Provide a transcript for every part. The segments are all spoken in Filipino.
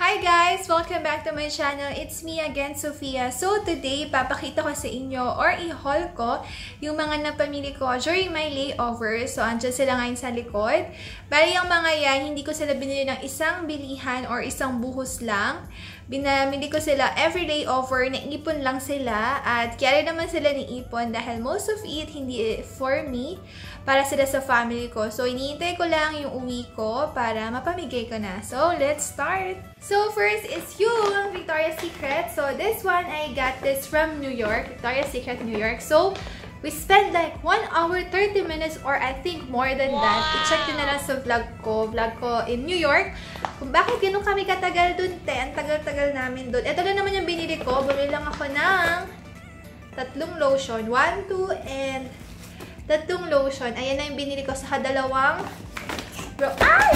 Hi guys! Welcome back to my channel. It's me again, Sofia. So today, papakita ko sa inyo or i-haul ko yung mga napamili ko during my layover. So andyan sila ngayon sa likod. Bali yung mga yan, hindi ko sila binili ng isang bilihan or isang buhos lang. Binamili ko sila every layover, naipon lang sila. At kaya naman sila niipon dahil most of it hindi for me, para sila sa family ko. So iniintay ko lang yung uwi ko para mapamigay ko na. So let's start! So first is yung Victoria's Secret. So this one, I got this from New York. Victoria's Secret, New York. So we spent like 1 hour 30 minutes or I think more than wow. that. I-check nyo na lang sa vlog ko. Vlog ko in New York. Kung bakit ganun kami katagal dun, te. Ang tagal-tagal namin dun. Ito na naman yung binili ko. Bumili lang ako ng tatlong lotion. 1, 2, and tatlong lotion. Ayan na yung binili ko sa dalawang bro. Ay!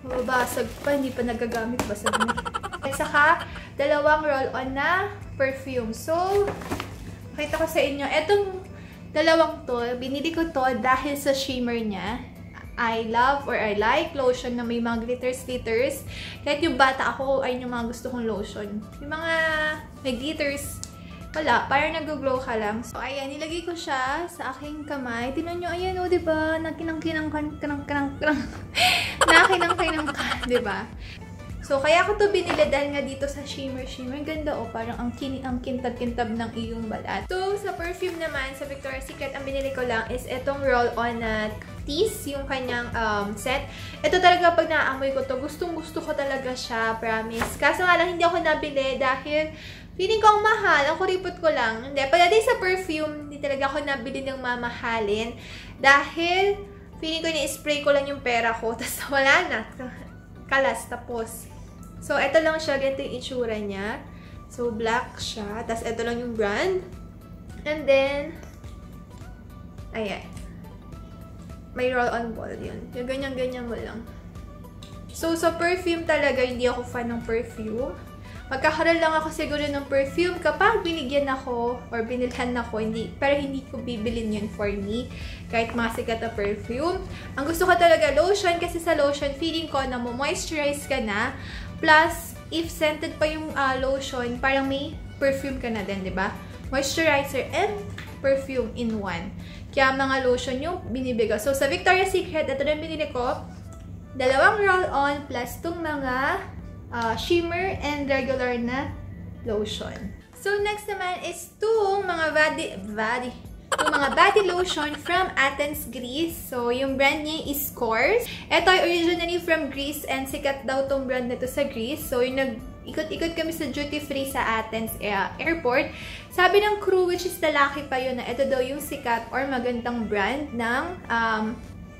Mababasag pa. Hindi pa nagagamit. Basag na. At saka, dalawang roll-on na perfume. So, Pakita ko sa inyo. Etong dalawang to, binili ko to dahil sa shimmer niya. I love or I like lotion na may mga glitters-glitters. Kahit yung bata ako, ay yung mga gusto kong lotion. Yung mga may glitters, wala. Parang nag-glow ka lang. So, ayan, nilagay ko siya sa aking kamay. Tinan nyo, ayan o, oh, diba? Nakinang-kinang kan, kanang, kanang, kanang, nakinang-kinang ka, diba? So, kaya ko to binili dahil nga dito sa Shimmer Shimmer. Ganda o, oh, parang ang, kin ang kintab-kintab ng iyong balat. So, sa perfume naman, sa Victoria's Secret, ang binili ko lang is itong roll-on na Tease, yung kanyang um, set. Ito talaga, pag naamoy ko to, gustong-gusto ko talaga siya, promise. Kaso nga lang, hindi ako nabili dahil feeling ko ang mahal. Ang kuripot ko lang. Hindi, pagdating sa perfume, hindi talaga ako nabili ng mamahalin. Dahil, feeling ko ni-spray ko lang yung pera ko, tapos wala na. Kalas, tapos. So, ito lang siya. Ganito yung itsura niya. So, black siya. Tapos, ito lang yung brand. And then, ayan. May roll-on ball yun. Yung ganyan-ganyan mo lang. So, sa perfume talaga, hindi ako fan ng perfume. Magkakaroon lang ako siguro ng perfume kapag binigyan ako or binilhan ako, hindi, pero hindi ko bibilin yun for me. Kahit mga sikat na perfume. Ang gusto ko talaga lotion kasi sa lotion, feeling ko na mo moisturize ka na. Plus, if scented pa yung uh, lotion, parang may perfume ka na din, di ba? Moisturizer and perfume in one. Kaya mga lotion yung binibigo. So, sa Victoria's Secret, ito na binili ko. Dalawang roll-on plus tong mga uh, shimmer and regular na lotion. So, next naman is itong mga body, body, itong mga body lotion from Athens, Greece. So, yung brand niya is Scores. Ito ay originally from Greece and sikat daw tong brand nito sa Greece. So, yung nag ikot-ikot kami sa duty free sa Athens uh, airport. Sabi ng crew, which is lalaki pa yun, na ito daw yung sikat or magandang brand ng um,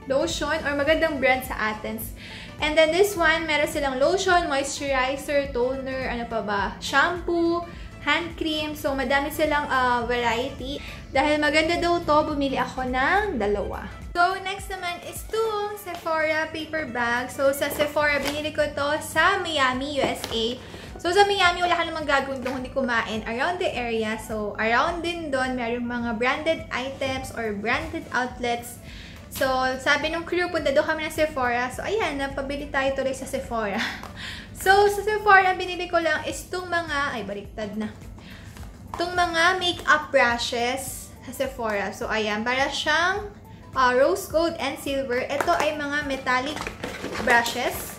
lotion or magandang brand sa Athens. And then this one, meron silang lotion, moisturizer, toner, ano pa ba, shampoo, hand cream. So, madami silang uh, variety. Dahil maganda daw to, bumili ako ng dalawa. So, next naman is itong Sephora paper bag. So, sa Sephora, binili ko to sa Miami, USA. So, sa Miami, wala ka namang gagawin doon hindi kumain around the area. So, around din doon, merong mga branded items or branded outlets So, sabi nung crew, punta doon kami ng Sephora. So, ayan, napabili tayo tuloy sa Sephora. so, sa Sephora, binili ko lang is itong mga, ay, baliktad na. Itong mga makeup brushes sa Sephora. So, ayan, para siyang uh, rose gold and silver. Ito ay mga metallic brushes.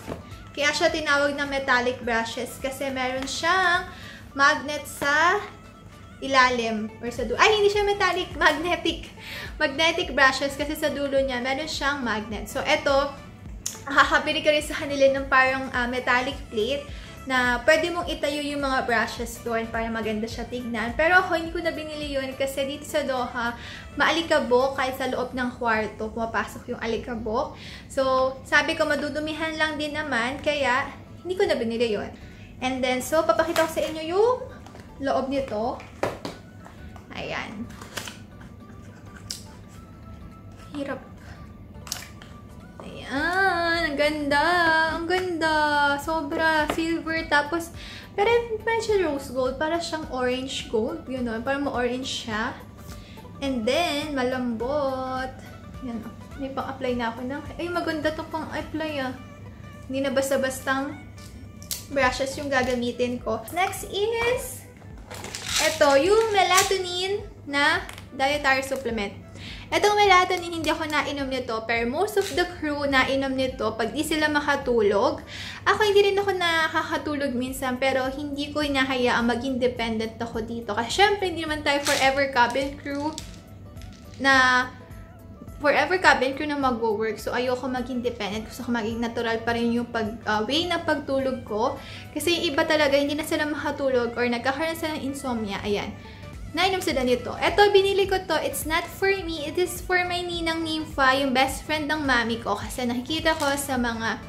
Kaya siya tinawag na metallic brushes kasi meron siyang magnet sa ilalim or sa dulo. Ay, hindi siya metallic, magnetic. Magnetic brushes kasi sa dulo niya, meron siyang magnet. So, ito, kakabili ka rin sa kanila ng parang uh, metallic plate na pwede mong itayo yung mga brushes doon para maganda siya tignan. Pero ako, hindi ko na binili yun kasi dito sa Doha, maalikabok kahit sa loob ng kwarto, pumapasok yung alikabok. So, sabi ko, madudumihan lang din naman, kaya hindi ko na binili yun. And then, so, papakita ko sa inyo yung loob nito. Ayan. Hirap. Ayan. Ang ganda. Ang ganda. Sobra. Silver. Tapos, pero siya rose gold. Para siyang orange gold. Yun know, Parang ma-orange siya. And then, malambot. Yan. May pang-apply na ako ng... Ay, maganda to pang-apply, ah. Hindi na basta-bastang brushes yung gagamitin ko. Next is... Ito, yung melatonin na dietary supplement. Etong melatonin, hindi ako nainom nito, pero most of the crew nainom nito pag di sila makatulog. Ako hindi rin ako nakakatulog minsan, pero hindi ko inahayaang maging dependent ako dito. Kasi syempre, hindi naman tayo forever cabin crew na forever cabin crew na magwo-work. So, ayoko maging dependent. Gusto ko maging natural pa rin yung pag, uh, way na pagtulog ko. Kasi yung iba talaga, hindi na sila makatulog or nagkakaroon sila ng insomnia. Ayan. Nainom sila nito. Ito, binili ko to. It's not for me. It is for my ninang Nympha, yung best friend ng mami ko. Kasi nakikita ko sa mga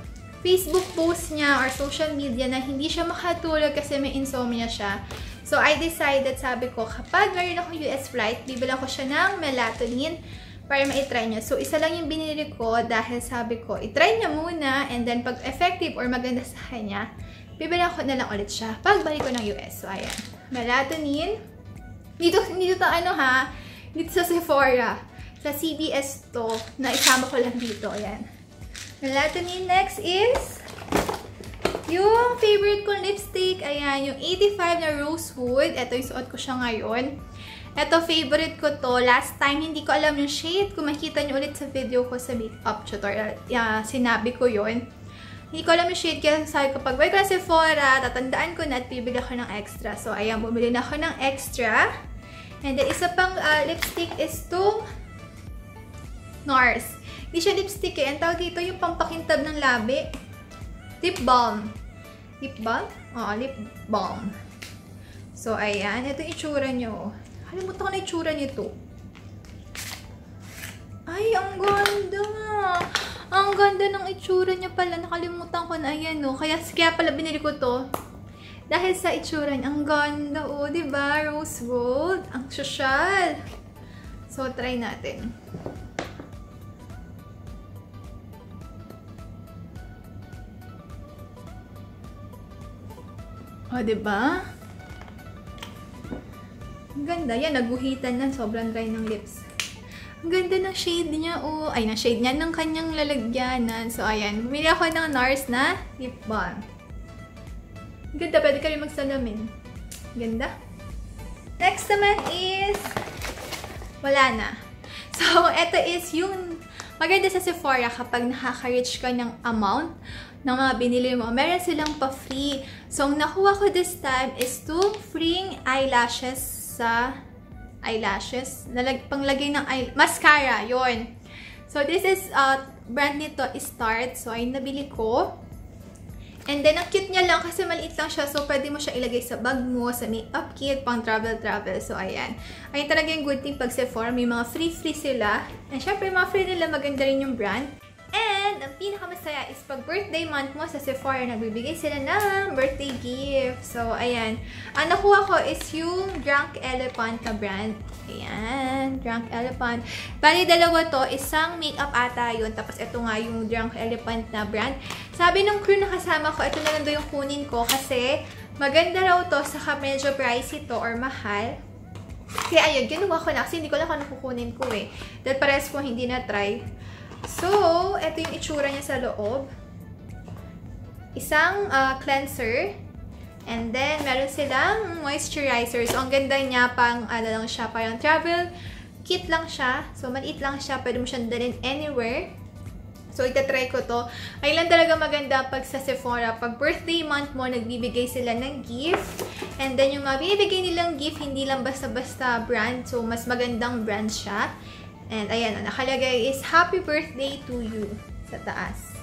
Facebook posts niya or social media na hindi siya makatulog kasi may insomnia siya. So, I decided, sabi ko, kapag meron akong US flight, bibilang ko siya ng melatonin para ma-try niya. So, isa lang yung binili ko dahil sabi ko, itry niya muna and then pag effective or maganda sa kanya, bibilang ko na lang ulit siya pagbalik ko ng US. So, ayan. Melatonin. Dito, dito to ano ha, dito sa Sephora. Sa CBS to, na isama ko lang dito. Ayan. Melatonin next is yung favorite kong lipstick. Ayan, yung 85 na Rosewood. Ito yung suot ko siya ngayon. Ito, favorite ko to. Last time, hindi ko alam yung shade. Kung makita nyo ulit sa video ko sa makeup tutorial, uh, sinabi ko yon Hindi ko alam yung shade, kaya sabi ko, pag ko na Sephora, tatandaan ko na at bibili ako ng extra. So, ayan, bumili na ako ng extra. And then, isa pang uh, lipstick is to NARS. Hindi siya lipstick eh. Ang tawag dito yung pampakintab ng labi. Lip balm. Lip balm? Oo, lip balm. So, ayan. Ito yung itsura nyo. Kalimutan ko na itsura nito. Ay, ang ganda! Ang ganda ng itsura niya pala. Nakalimutan ko na. Ayan, no. Kaya, kaya pala binili ko to. Dahil sa itsura niya, ang ganda oh, ba? Rose gold, ang social. So try natin. Oh, 'di ba? Ang ganda. Yan, naguhitan na. Sobrang dry ng lips. Ang ganda ng shade niya, oh. Ay, ng shade niya, ng kanyang lalagyanan. So, ayan. Bumili ako ng NARS na lip balm. Ganda, pwede ka rin magsalamin. Ganda. Next naman is, wala na. So, ito is yung maganda sa Sephora kapag nakaka-reach ka ng amount ng mga binili mo. Meron silang pa-free. So, ang nakuha ko this time is two free eyelashes sa eyelashes. Nalag, panglagay ng eye, mascara, yon So, this is, uh, brand nito is Start. So, ay nabili ko. And then, ang cute niya lang kasi maliit lang siya. So, pwede mo siya ilagay sa bag mo, sa makeup kit, pang travel-travel. So, ayan. Ayan talaga yung good thing pag Sephora. May mga free-free sila. And syempre, mga free nila maganda rin yung brand. And, ang pinakamasaya is pag birthday month mo sa Sephora, nagbibigay sila ng birthday gift. So, ayan. Ang nakuha ko is yung Drunk Elephant na brand. Ayan, Drunk Elephant. Bali, dalawa to. Isang makeup ata yun. Tapos, ito nga yung Drunk Elephant na brand. Sabi ng crew na kasama ko, ito na lang daw yung kunin ko kasi maganda raw to, saka medyo pricey to or mahal. Kaya ayun, ginawa ko na kasi hindi ko lang kung kukunin ko eh. Dahil pares ko hindi na-try. So, ito yung itsura niya sa loob. Isang uh, cleanser. And then, meron silang moisturizer. So, ang ganda niya, pang, ano lang siya, parang travel kit lang siya. So, maliit lang siya. Pwede mo siyang dalhin anywhere. So, itatry ko to. Ay lang talaga maganda pag sa Sephora. Pag birthday month mo, nagbibigay sila ng gift. And then, yung mga binibigay nilang gift, hindi lang basta-basta brand. So, mas magandang brand siya. And ayan, nakalagay is Happy Birthday to you sa taas.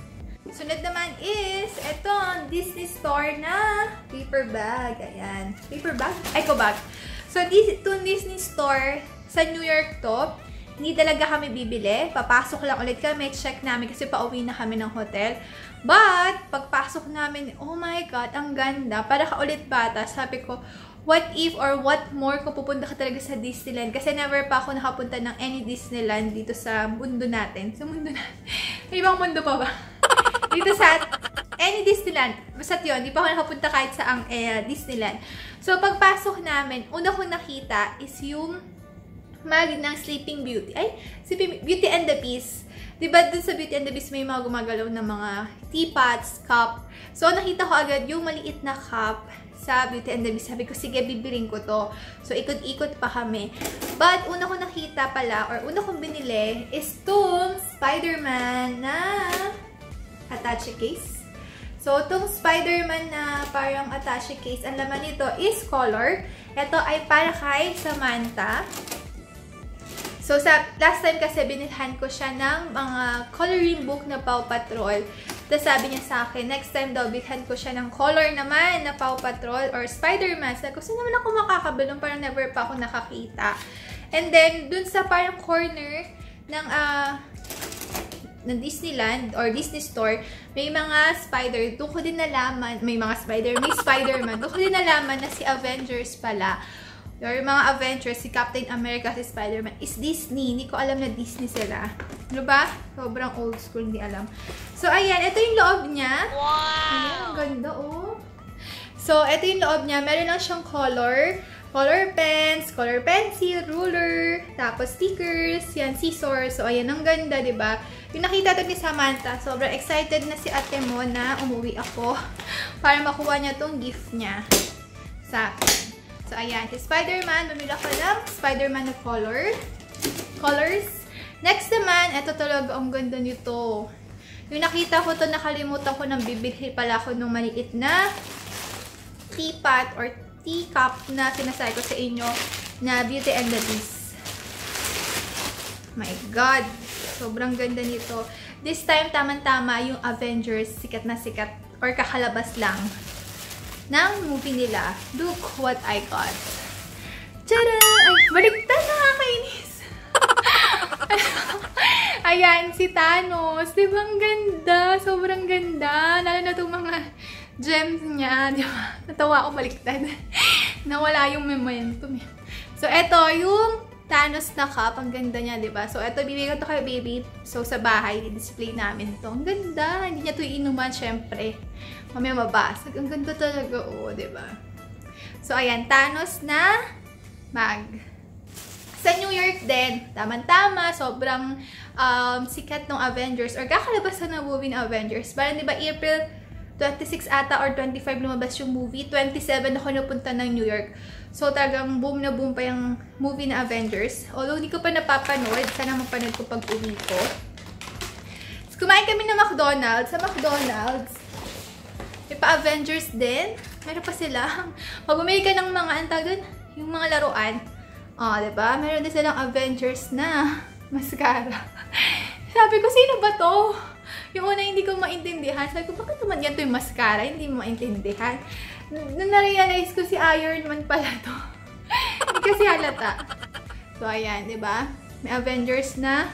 Sunod naman is, ito, Disney Store na paper bag. Ayan. Paper bag? Eco bag. So, this, ito Disney Store sa New York to. Hindi talaga kami bibili. Papasok lang ulit kami. Check namin kasi pauwi na kami ng hotel. But, pagpasok namin, oh my God, ang ganda. Para ka ulit bata. Sabi ko, what if or what more kung pupunta ka talaga sa Disneyland. Kasi never pa ako nakapunta ng any Disneyland dito sa mundo natin. Sa mundo natin. May ibang mundo pa ba? dito sa any Disneyland. Basta yun, di pa ako nakapunta kahit sa ang eh, Disneyland. So, pagpasok namin, una kong nakita is yung mag ng Sleeping Beauty. Ay, Sleeping Beauty and the Beast. Diba dun sa Beauty and the Beast may mga gumagalaw na mga teapots, cup. So, nakita ko agad yung maliit na cup sa Beauty and the Beast. Sabi ko, sige, bibiling ko to. So, ikot-ikot pa kami. But, una ko nakita pala, or una kong binili, is itong Spider-Man na attache case. So, itong Spider-Man na parang attache case, ang laman nito is color. Ito ay para kay Samantha. So, sa last time kasi binilhan ko siya ng mga coloring book na Paw Patrol. Tapos sabi niya sa akin, next time daw, bilhan ko siya ng color naman na Paw Patrol or Spider-Man. Sabi ko, naman ako makakabilong? Parang never pa ako nakakita. And then, dun sa parang corner ng, uh, ng Disneyland or Disney Store, may mga spider. Doon ko din nalaman, may mga spider, may Spider-Man. Doon ko din nalaman na si Avengers pala yung mga Avengers, si Captain America, si Spider-Man, is Disney. Hindi ko alam na Disney sila. Ano ba? Sobrang old school, hindi alam. So, ayan. Ito yung loob niya. Wow! Ayan, ang ganda, oh. So, ito yung loob niya. Meron lang siyang color. Color pens, color pencil, ruler, tapos stickers, yan, scissors. So, ayan, ang ganda, ba diba? Yung nakita to ni Samantha, sobrang excited na si ate mo na umuwi ako para makuha niya tong gift niya sa akin. So, ayan. Si Spider-Man, bumili ako ng Spider-Man na color. Colors. Next naman, ito talaga ang ganda nito. Yung nakita ko to, nakalimutan ko nang bibili pala ako ng maliit na teapot or teacup na sinasabi ko sa inyo na Beauty and the Beast. My God! Sobrang ganda nito. This time, tamang-tama yung Avengers, sikat na sikat or kakalabas lang ng movie nila. Look what I got. Tada! Ay, baliktad nakakainis. Ayan, si Thanos. Di ba ang ganda? Sobrang ganda. Lalo na itong mga gems niya. Di ba? Natawa ako baliktad. Nawala yung momentum. So, ito yung Thanos na cup. Ang ganda niya, di ba? So, ito, bibigyan to kay baby. So, sa bahay, i-display namin to. Ang ganda. Hindi niya to inuman, syempre mamaya mabasag. Ang ganda talaga, oh, ba diba? So, ayan, Thanos na mag. Sa New York din, tamang-tama, sobrang um, sikat ng Avengers or kakalabas na movie ng Avengers. Parang, di ba, April 26 ata or 25 lumabas yung movie. 27 ako napunta ng New York. So, talagang boom na boom pa yung movie na Avengers. Although, hindi ko pa napapanood. Sana mapanood ko pag uwi ko. So, kumain kami ng McDonald's. Sa McDonald's, may pa-Avengers din. Meron pa sila. Pag bumili ka ng mga, antag dun, yung mga laruan. Oh, ba diba? Meron din silang Avengers na mascara. Sabi ko, sino ba to? Yung una hindi ko maintindihan. Sabi ko, bakit naman yan to yung mascara? Hindi mo maintindihan. Nung na-realize ko si Iron Man pala to. hindi kasi halata. So, ayan, di ba? May Avengers na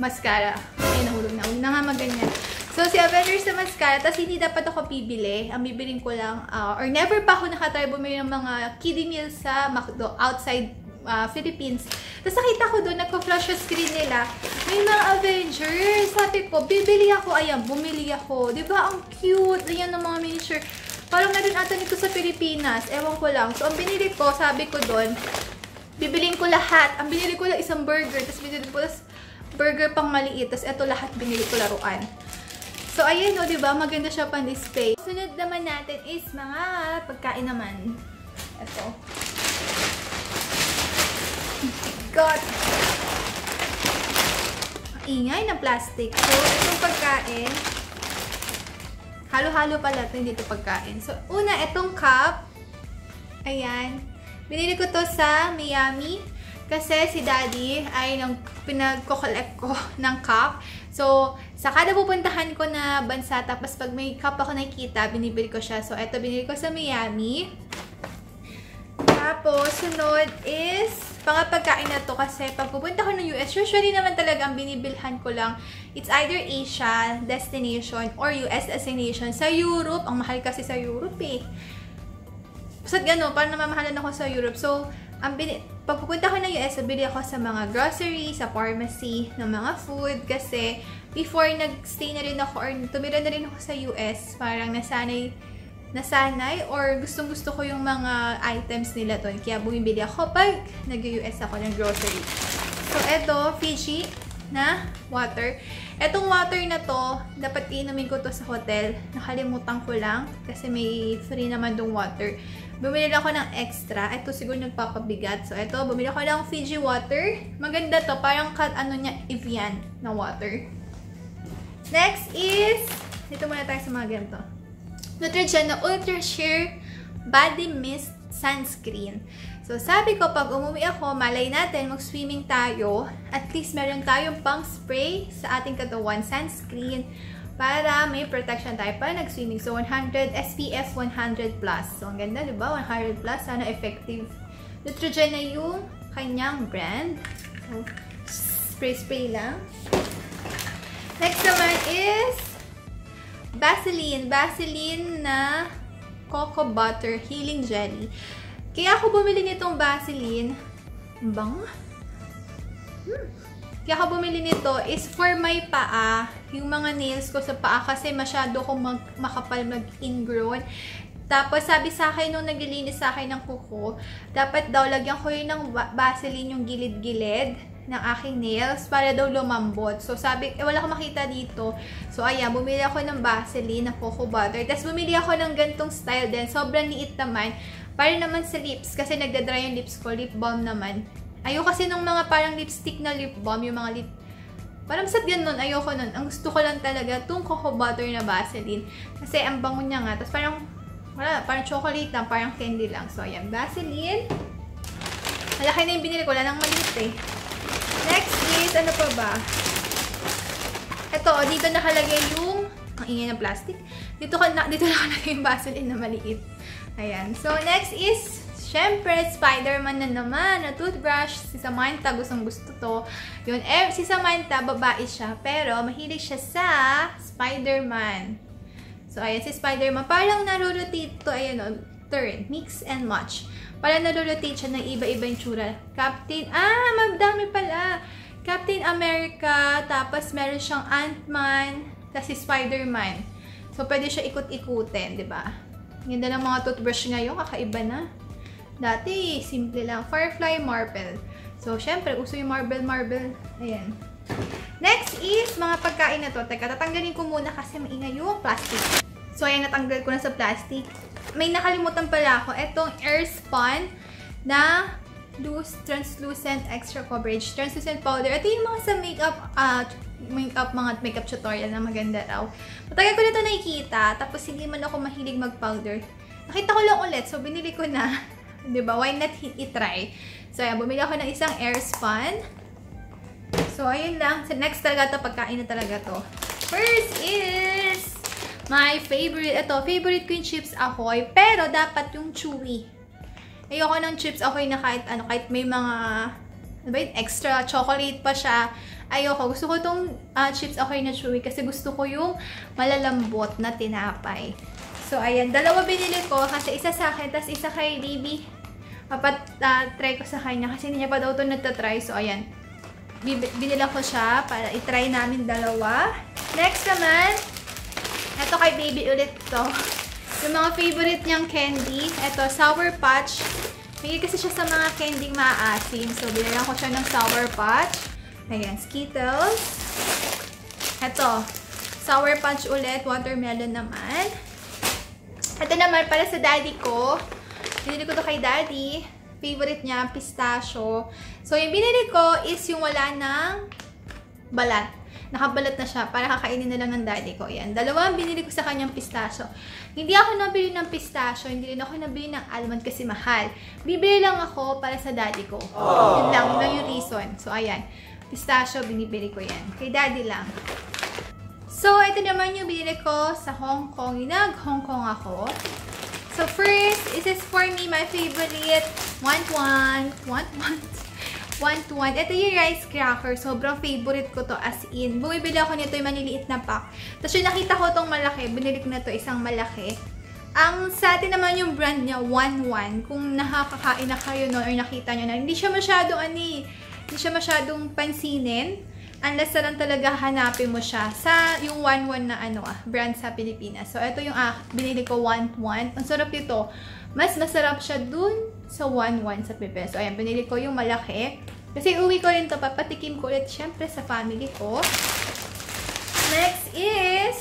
mascara. Ay, nahulog na. Huwag na nga maganyan. So, si Avengers na mascara, tapos hindi dapat ako bibili. Ang bibiling ko lang, uh, or never pa ako nakatry bumili ng mga kiddie meals sa McDo outside uh, Philippines. Tapos nakita ko doon, nagpa-flash screen nila. May mga Avengers. Sabi ko, bibili ako. Ayan, bumili ako. ba diba? Ang cute. Ayan ng mga miniature. Parang meron ata nito sa Pilipinas. Ewan ko lang. So, ang binili ko, sabi ko doon, bibiling ko lahat. Ang binili ko lang isang burger. Tapos binili ko, tapos burger pang maliit. Tapos ito lahat binili ko laruan. So, ayun o, diba? Maganda siya pang display. Sunod naman natin is mga pagkain naman. Ito. God! Ang ingay ng plastic. So, itong pagkain, halo-halo pala ito, hindi ito pagkain. So, una, itong cup. Ayan. Binili ko to sa Miami. Kasi si Daddy ay nang pinagko-collect ko ng cup. So, sa kada pupuntahan ko na bansa, tapos pag may cup ako nakikita, binibili ko siya. So, eto, binili ko sa Miami. Tapos, sunod is, pangapagkain na to kasi pag pupunta ko ng US, usually naman talaga ang binibilhan ko lang, it's either Asia destination or US destination. Sa Europe, ang mahal kasi sa Europe eh. Basta gano'n, parang namamahalan ako sa Europe. So, ang bini pag ko ng US, bili ako sa mga grocery, sa pharmacy, ng mga food kasi before nag-stay na rin ako or tumira na rin ako sa US, parang nasanay nasanay or gustong gusto ko yung mga items nila doon. Kaya bumibili ako pag nag-US ako ng grocery. So, eto, Fiji na water. Etong water na to, dapat inumin ko to sa hotel. Nakalimutan ko lang kasi may free naman dong water. Bumili ako ng extra. Ito siguro nagpapabigat. So, ito, bumili ako ng Fiji water. Maganda to. Parang cut, ano niya, Evian na water. Next is, dito muna tayo sa mga ganito. Neutrogena Ultra Sheer Body Mist Sunscreen. So, sabi ko, pag umuwi ako, malay natin, mag-swimming tayo, at least meron tayong pang spray sa ating katawan, sunscreen, para may protection tayo para nag-swimming. So, 100, SPF 100+. plus. So, ang ganda, di ba? 100+, plus, sana effective. Neutrogena yung kanyang brand. So, spray-spray lang. Next naman is Vaseline. Vaseline na Cocoa Butter Healing Jelly. Kaya ako bumili nitong Vaseline. Bang? Hmm. Kaya ako bumili nito is for my paa. Yung mga nails ko sa paa kasi masyado akong mag makapal mag-ingrown. Tapos, sabi sa akin nung naglilinis sa akin ng kuko, dapat daw lagyan ko yun ng Vaseline yung gilid-gilid ng aking nails para daw lumambot. So, sabi, eh, wala akong makita dito. So, ayan, bumili ako ng Vaseline na cocoa butter. Tapos, bumili ako ng gantong style din. Sobrang liit naman. Para naman sa lips, kasi nagda-dry yung lips ko, lip balm naman. Ayoko kasi nung mga parang lipstick na lip balm, yung mga lip Parang sa ganun, ayoko nun. Ang gusto ko lang talaga, itong cocoa butter na Vaseline. Kasi ang bango niya nga. Tapos parang, wala, parang chocolate lang, parang candy lang. So, ayan, Vaseline. Malaki na yung binili ko, wala nang maliit eh. Next is, ano pa ba? Ito, dito nakalagay yung, ang ingay ng plastic. Dito, na, dito nakalagay yung Vaseline na maliit. Ayan. So, next is, syempre, Spider-Man na naman, na toothbrush. Si Samantha, gustong gusto to. Yun, eh, si Samantha, babae siya, pero mahilig siya sa Spider-Man. So, ayan, si Spider-Man, parang narurotate to, ayan o, turn, mix and match. Parang narurotate siya ng iba-iba yung tsura. Captain, ah, madami pala. Captain America, tapos meron siyang Ant-Man, kasi Spider-Man. So, pwede siya ikot-ikutin, di ba? Ganda ng mga toothbrush ngayon, kakaiba na. Dati, simple lang. Firefly Marble. So, syempre, uso yung marble, marble. Ayan. Next is, mga pagkain na to. Teka, tatanggalin ko muna kasi maingay yung plastic. So, ayan, natanggal ko na sa plastic. May nakalimutan pala ako. Etong Airspun na loose, translucent, extra coverage, translucent powder. Ito yung mga sa makeup, uh, makeup, mga makeup tutorial na maganda raw. Matagal ko nito nakikita, tapos hindi man ako mahilig mag-powder. Nakita ko lang ulit, so binili ko na. ba diba? Why not i-try? So, ayan, bumili ako ng isang Airspun. So, ayun lang. So, next talaga to pagkain na talaga to. First is my favorite. Ito, favorite ko yung chips ahoy. Pero, dapat yung chewy. Ayoko ng chips ahoy na kahit ano, kahit may mga ano ba yun, extra chocolate pa siya. Ayoko. Gusto ko itong uh, chips ahoy na chewy kasi gusto ko yung malalambot na tinapay. So, ayan. Dalawa binili ko kasi isa sa akin, tas isa kay Libby. Papat, uh, try ko sa kanya kasi hindi niya pa daw ito natatry. So, ayan. Binila ko siya para itry namin dalawa. Next naman, ito kay baby ulit to. Yung mga favorite niyang candy, ito, Sour Patch. May kasi siya sa mga candy maaasim. So, binayan ko siya ng Sour Patch. Ayan, Skittles. Ito, Sour Patch ulit, watermelon naman. Ito naman, para sa daddy ko. Binili ko to kay daddy. Favorite niya, pistachio. So, yung binili ko is yung wala ng balat nakabalat na siya para kakainin na lang ng daddy ko. Yan. Dalawa ang binili ko sa kanyang pistachio. Hindi ako nabili ng pistachio, hindi rin ako nabili ng almond kasi mahal. Bibili lang ako para sa daddy ko. Aww. Yun lang, yun lang yung reason. So, ayan. Pistachio, binibili ko yan. Kay daddy lang. So, ito naman yung binili ko sa Hong Kong. Nag-Hong Kong ako. So, first, this is for me, my favorite. Want, want, want, want. One to one. Ito yung rice cracker. Sobrang favorite ko to as in. Bumibili ako nito yung maliliit na pack. Tapos yung nakita ko tong malaki, binili ko na to isang malaki. Ang sa atin naman yung brand niya, 1-1. Kung nakakakain na kayo no, or nakita nyo na, hindi siya masyadong ani, hindi siya masyadong pansinin. Unless na lang talaga hanapin mo siya sa yung 1-1 na ano ah, brand sa Pilipinas. So, ito yung ah, binili ko 1-1. Ang sarap nito. Mas masarap siya dun sa 1-1 sa Pepe. So, ayan, binili ko yung malaki. Kasi uwi ko rin to, papatikim ko ulit syempre sa family ko. Next is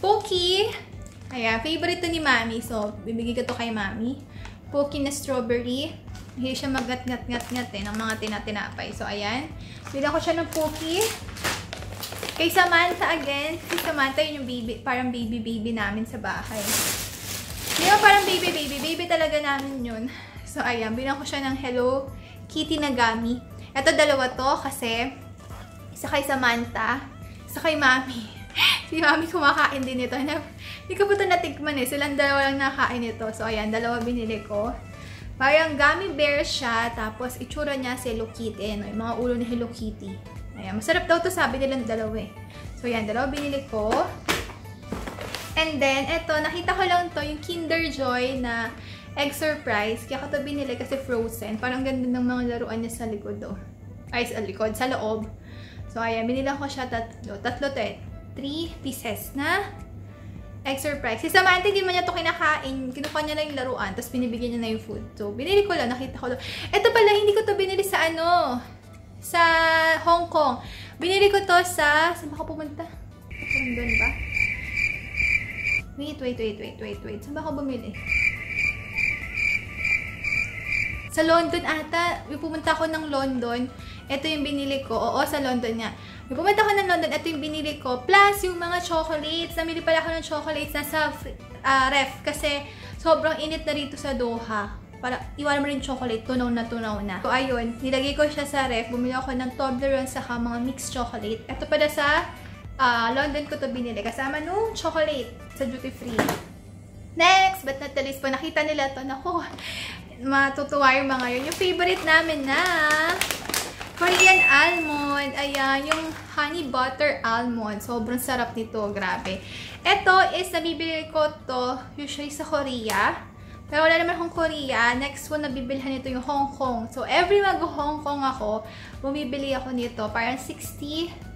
Poki. Ayan, favorite to ni Mami. So, bibigay ko to kay Mami. Poki na strawberry. Hindi siya magat-ngat-ngat-ngat eh ng mga tinatinapay. So, ayan. Bila ko siya ng Poki. Kay Samantha again. Si Samantha yun yung baby, parang baby-baby namin sa bahay. Hindi ba parang baby-baby? Baby talaga namin yun. So, ayan. Bilang ko siya ng Hello Kitty Nagami. Ito dalawa to kasi isa kay Samantha, isa kay Mami. si Mami kumakain din ito. Hindi ko pa ito natikman eh. Silang dalawa lang nakain ito. So, ayan. Dalawa binili ko. Parang gummy bear siya, tapos itsura niya si Hello Kitty, ano, yung mga ulo ni Hello Kitty. Ayan, masarap daw to sabi nilang dalawa eh. So yan, dalawa binili ko. And then, eto, nakita ko lang to, yung Kinder Joy na egg surprise. Kaya ko to binili kasi frozen. Parang ganda ng mga laruan niya sa likod. Oh. Ay, sa likod, sa loob. So ayan, binila ko siya tatlo. Tatlo to eh. Three pieces na egg surprise. Si Samantha, hindi man niya to kinakain. Kinukuha niya lang yung laruan, tapos binibigyan niya na yung food. So, binili ko lang, nakita ko lang. Ito pala, hindi ko to binili sa ano, sa Hong Kong. Binili ko to sa, saan ba ako pumunta? London ba? Wait, wait, wait, wait, wait, wait. Saan ba ako bumili? Sa London ata. Pumunta ako ng London. Ito yung binili ko. Oo, sa London. Yung pumunta ako ng London, ito yung binili ko. Plus, yung mga chocolates. Namili pala ako ng chocolates na sa uh, ref. Kasi, sobrang init na rito sa Doha. Para iwan mo rin chocolate, tunaw na tunaw na. So, ayun. Nilagay ko siya sa ref. Bumili ako ng Toblerone saka mga mixed chocolate. Ito pala sa uh, London ko to binili. Kasama nung chocolate sa duty free. Next, but not the least po, nakita nila to. Naku, matutuwa yung mga yun. Yung favorite namin na Korean almond. Ayan, yung honey butter almond. Sobrang sarap nito. Grabe. Ito is, nabibili ko to usually sa Korea. Pero wala naman akong Korea. Next one, nabibilhan nito yung Hong Kong. So, every mag-Hong Kong ako, bumibili ako nito. Parang 60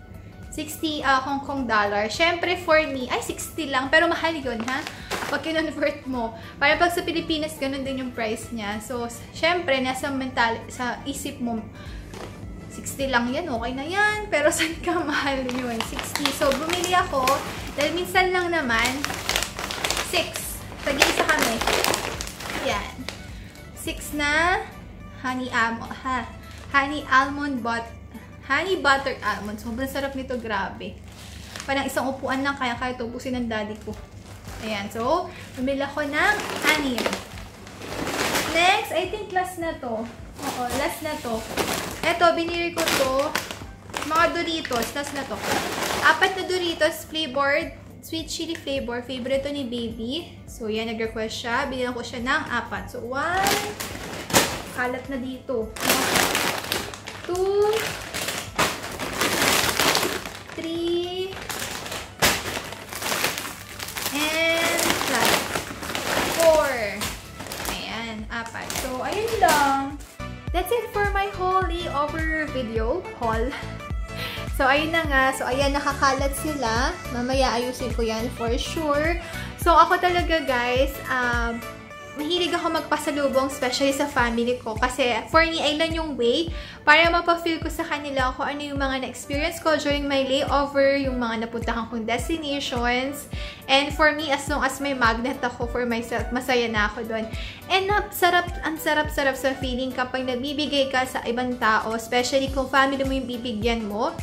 60 uh, Hong Kong dollar. Siyempre, for me, ay 60 lang, pero mahal yun, ha? Pag kinonvert mo. Parang pag sa Pilipinas, ganun din yung price niya. So, siyempre, nasa mental, sa isip mo, 60 lang yan, okay na yan. Pero saan ka mahal yun? 60. So, bumili ako. Dahil minsan lang naman, 6. Tag-isa kami. Yan. 6 na honey almond, ha? Honey almond butter honey butter almond. Sobrang sarap nito, grabe. Parang isang upuan lang, kaya kaya tubusin ng daddy ko. Ayan, so, bumili ako ng anim. Next, I think last na to. Oo, last na to. Ito, binili ko to. Mga Doritos, last na to. Apat na Doritos flavored sweet chili flavor. Favorite ni baby. So, yan, nag-request siya. Binilang ko siya ng apat. So, one. Kalat na dito. Two three, and plus four. Ayan, apat. So, ayun lang. That's it for my holy over video haul. So, ayun na nga. So, ayan, nakakalat sila. Mamaya ayusin ko yan for sure. So, ako talaga, guys, um, mahilig ako magpasalubong, especially sa family ko. Kasi for me, ayun yung way para mapafeel ko sa kanila kung ano yung mga na-experience ko during my layover, yung mga napuntahan kong destinations. And for me, as long as may magnet ako for myself, masaya na ako doon. And sarap, ang sarap-sarap sa feeling kapag nabibigay ka sa ibang tao, especially kung family mo yung bibigyan mo.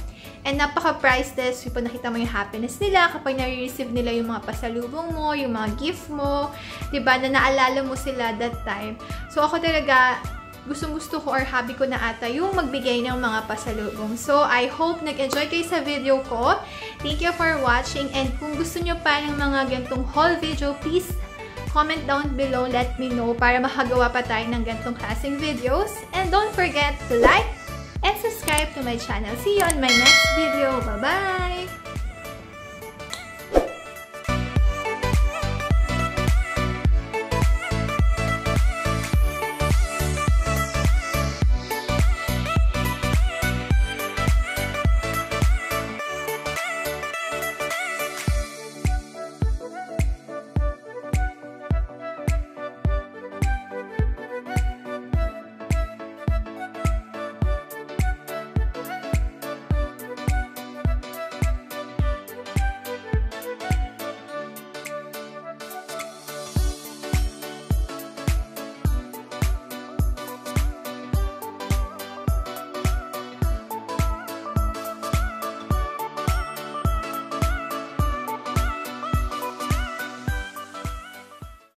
And napaka-priceless kapag nakita mo yung happiness nila, kapag nare-receive nila yung mga pasalubong mo, yung mga gift mo, ba diba, na naalala mo sila that time. So, ako talaga, gustong-gusto ko or hobby ko na ata yung magbigay ng mga pasalubong. So, I hope nag-enjoy kayo sa video ko. Thank you for watching. And kung gusto nyo pa ng mga gantong haul video, please comment down below. Let me know para makagawa pa tayo ng gantong klaseng videos. And don't forget to like, and subscribe to my channel. See you on my next video. Bye-bye!